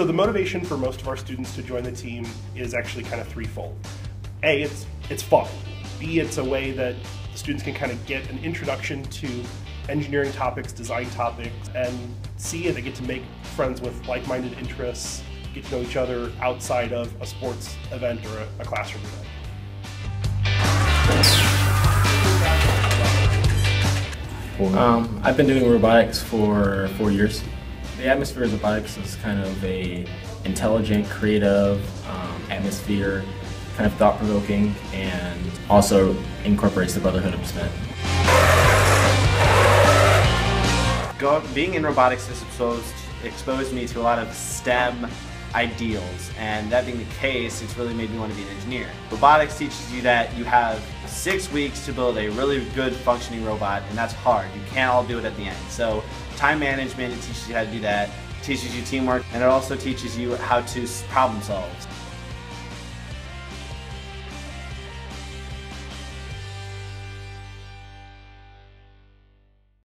So the motivation for most of our students to join the team is actually kind of threefold. A, it's it's fun. B, it's a way that students can kind of get an introduction to engineering topics, design topics, and C, they get to make friends with like-minded interests, get to know each other outside of a sports event or a, a classroom event. Um, I've been doing robotics for four years. The atmosphere of robotics is kind of a intelligent, creative um, atmosphere, kind of thought-provoking, and also incorporates the Brotherhood of STEM. Go, being in robotics has exposed, exposed me to a lot of STEM ideals, and that being the case, it's really made me want to be an engineer. Robotics teaches you that you have six weeks to build a really good functioning robot, and that's hard. You can't all do it at the end. So time management, it teaches you how to do that, teaches you teamwork, and it also teaches you how to problem solve.